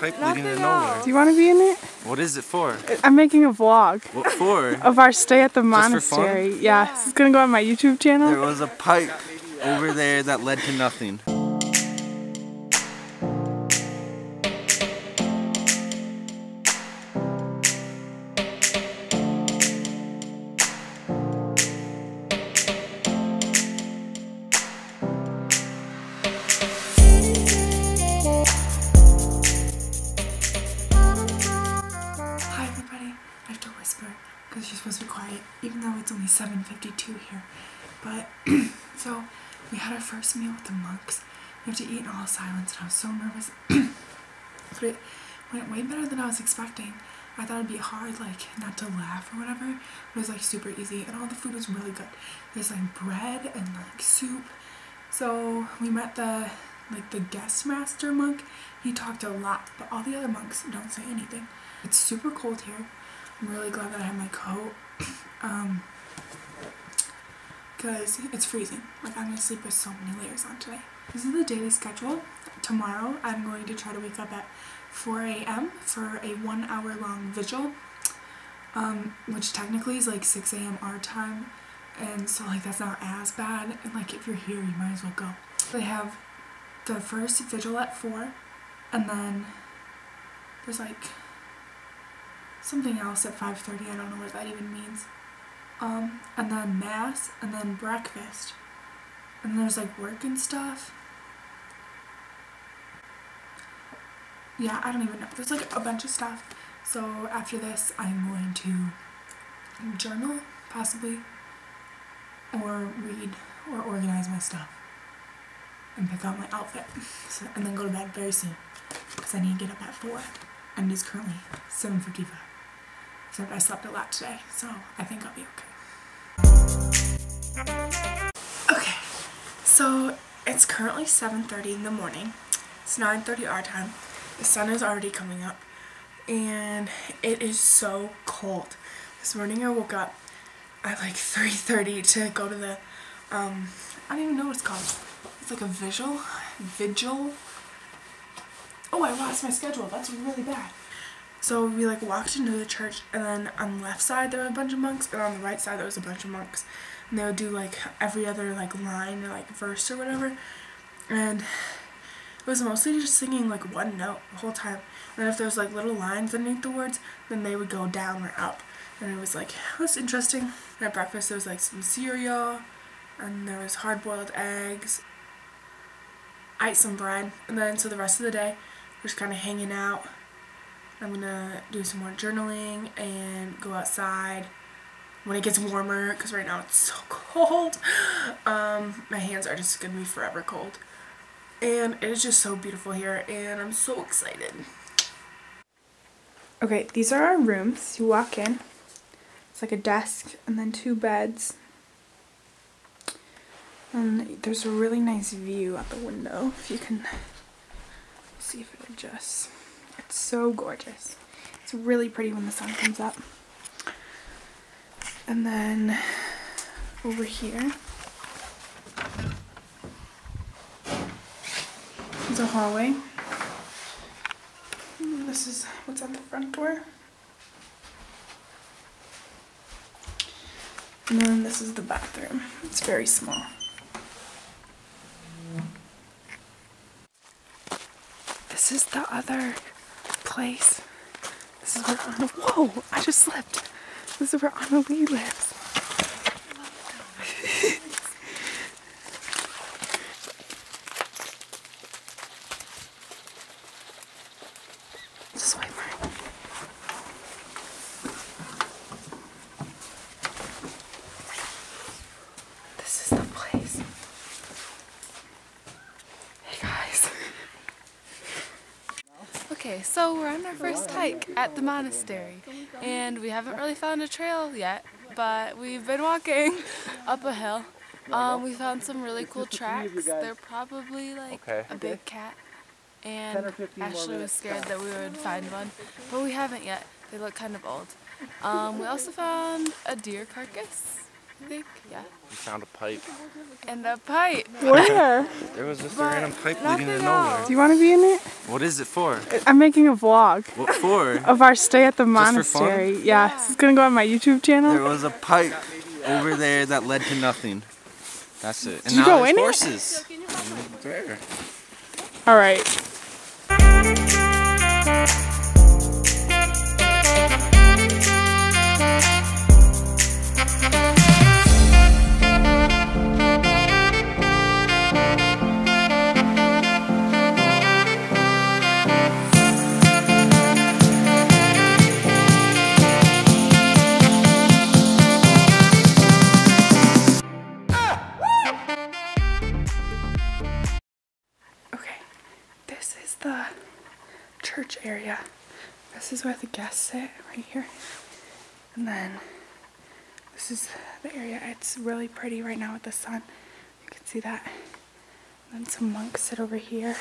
Pipe Nothing leading to nowhere. Do you want to be in it? What is it for? I'm making a vlog What for? of our stay at the for fun? monastery. Yeah, this is gonna go on my YouTube channel. There was a pipe over there that led to nothing. 7:52 here. But so we had our first meal with the monks. We have to eat in all silence, and I was so nervous. but it went way better than I was expecting. I thought it'd be hard, like not to laugh or whatever. But it was like super easy, and all the food was really good. There's like bread and like soup. So we met the like the guest master monk. He talked a lot, but all the other monks don't say anything. It's super cold here. I'm really glad that I have my coat. Um, because it's freezing. Like I'm gonna sleep with so many layers on today. This is the daily schedule. Tomorrow I'm going to try to wake up at 4 a.m. for a one hour long vigil. Um, which technically is like 6 a.m. our time. And so like that's not as bad. And like if you're here you might as well go. They have the first vigil at 4 and then there's like something else at 5.30 i don't know what that even means um and then mass and then breakfast. And there's like work and stuff. Yeah i don't even know. There's like a bunch of stuff. So after this i'm going to journal possibly or read or organize my stuff and pick out my outfit so, and then go to bed very soon because I need to get up at 4 and it is currently 7.55 I slept a lot today so I think I'll be okay. Okay, so it's currently 7.30 in the morning. It's 9.30 our time. The sun is already coming up and it is so cold. This morning I woke up at like 3.30 to go to the, um, I don't even know what it's called. It's like a vigil, vigil. Oh, I lost my schedule. That's really bad. So we like walked into the church and then on the left side there were a bunch of monks and on the right side there was a bunch of monks. And they would do like every other like line or like verse or whatever. And it was mostly just singing like one note the whole time. And if there was like little lines underneath the words, then they would go down or up. And it was like, it was interesting. And at breakfast there was like some cereal and there was hard boiled eggs. I ate some bread. And then so the rest of the day we're just kind of hanging out. I'm gonna do some more journaling and go outside when it gets warmer because right now it's so cold. Um, my hands are just gonna be forever cold. And it is just so beautiful here and I'm so excited. Okay, these are our rooms. You walk in. It's like a desk and then two beds. And there's a really nice view out the window if you can see if it adjusts. It's so gorgeous. It's really pretty when the sun comes up. And then over here is a hallway. This is what's at the front door. And then this is the bathroom. It's very small. This is the other place. This is where Anna. Whoa! I just slipped. This is where Anna Lee lives. Just wait for it. This is the place. Hey guys. Okay, so we're on our first hike at the monastery, and we haven't really found a trail yet, but we've been walking up a hill. Um, we found some really cool tracks. They're probably like Okay. a big cat, and Ashley was scared that we would find one, but we haven't yet. They look kind of old. Um, we also found a deer carcass, I think. Yeah. We found a pipe. And a pipe. Where? There was just a random pipe leading to nothing nowhere. Do you want to be in it? What is it for? I'm making a vlog What for? of our stay at the for fun? monastery. Yeah, this is gonna go on my YouTube channel. There was a pipe over there that led to nothing. That's it. And you now go there's in it? horses. There. All right. Church area. This is where the guests sit, right here. And then this is the area. It's really pretty right now with the sun. You can see that. And then some monks sit over here.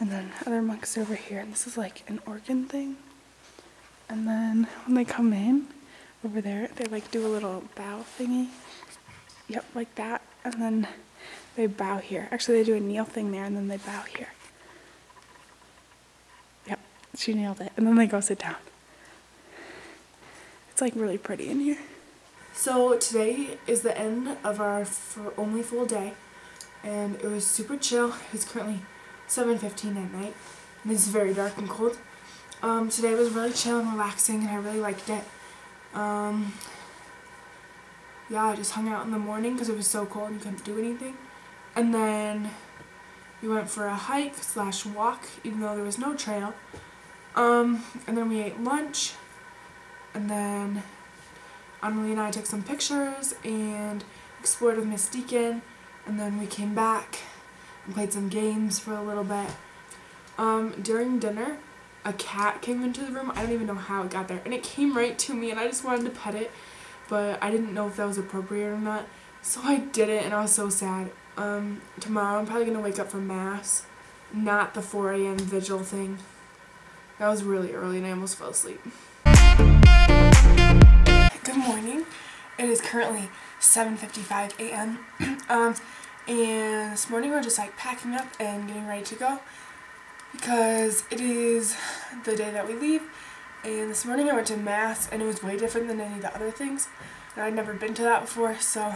And then other monks over here. And this is like an organ thing. And then when they come in over there, they like do a little bow thingy. Yep, like that. And then they bow here. Actually, they do a kneel thing there and then they bow here. She nailed it. And then they go sit down. It's like really pretty in here. So today is the end of our only full day, and it was super chill. It's currently 7:15 at night, and it's very dark and cold. Um, today was really chill and relaxing, and I really liked it. Um, yeah, I just hung out in the morning because it was so cold and couldn't do anything, and then we went for a hike slash walk, even though there was no trail. Um, and then we ate lunch, and then Emily and I took some pictures and explored with Miss Deacon, and then we came back and played some games for a little bit. Um, during dinner, a cat came into the room. I don't even know how it got there, and it came right to me, and I just wanted to pet it, but I didn't know if that was appropriate or not, so I did it, and I was so sad. Um, tomorrow I'm probably gonna wake up for mass, not the 4 a.m. vigil thing. That was really early, and I almost fell asleep. Good morning. It is currently 7:55 a.m. um, and this morning we're just like packing up and getting ready to go because it is the day that we leave. And this morning I went to mass and it was way different than any of the other things. And I'd never been to that before, so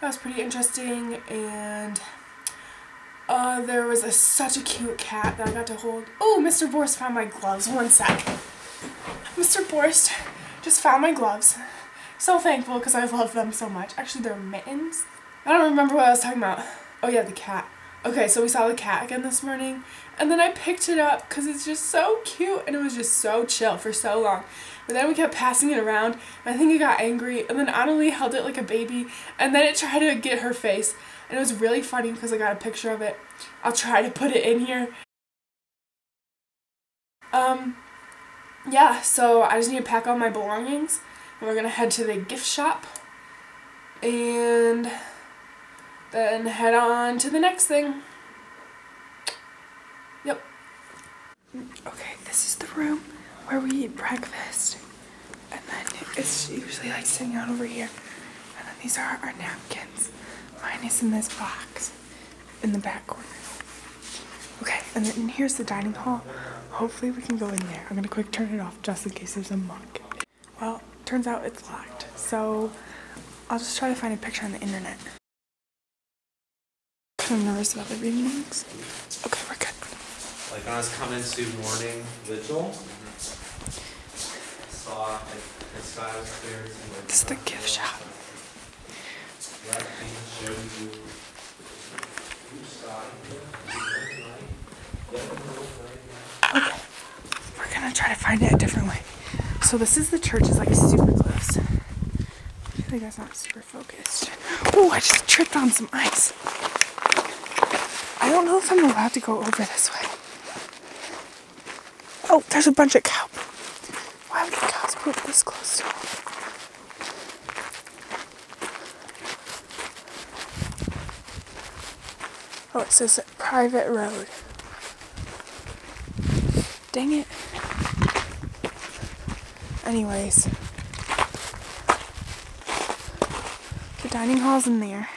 that was pretty interesting. And uh, there was a, such a cute cat that I got to hold. Oh, Mr. Borst found my gloves. One sec. Mr. Borst just found my gloves. So thankful because I love them so much. Actually, they're mittens. I don't remember what I was talking about. Oh yeah, the cat. Okay, so we saw the cat again this morning, and then I picked it up because it's just so cute, and it was just so chill for so long. But then we kept passing it around, and I think it got angry, and then Annalie held it like a baby, and then it tried to get her face, and it was really funny because I got a picture of it. I'll try to put it in here. Um, yeah, so I just need to pack all my belongings, and we're gonna head to the gift shop, and then head on to the next thing. Yep. Okay, this is the room where we eat breakfast. And then it's usually like sitting out over here. And then these are our napkins. Mine is in this box in the back corner. Okay, and then here's the dining hall. Hopefully we can go in there. I'm gonna quick turn it off just in case there's a monk. Well, turns out it's locked. So I'll just try to find a picture on the internet. Kind of nervous about the monks. Okay, we're good. Like when I was coming to morning vigil, saw the sky was clear. This is the gift shop. Right thing showed you. You saw Okay. We're gonna try to find it a different way. So this is the church is like super close. I feel like that's not super focused. Oh, I just tripped on some ice. I don't know if I'm allowed to go over this way. Oh, there's a bunch of cow. Why would the cows poop this close to Oh, it says private road. Dang it. Anyways, the dining hall's in there.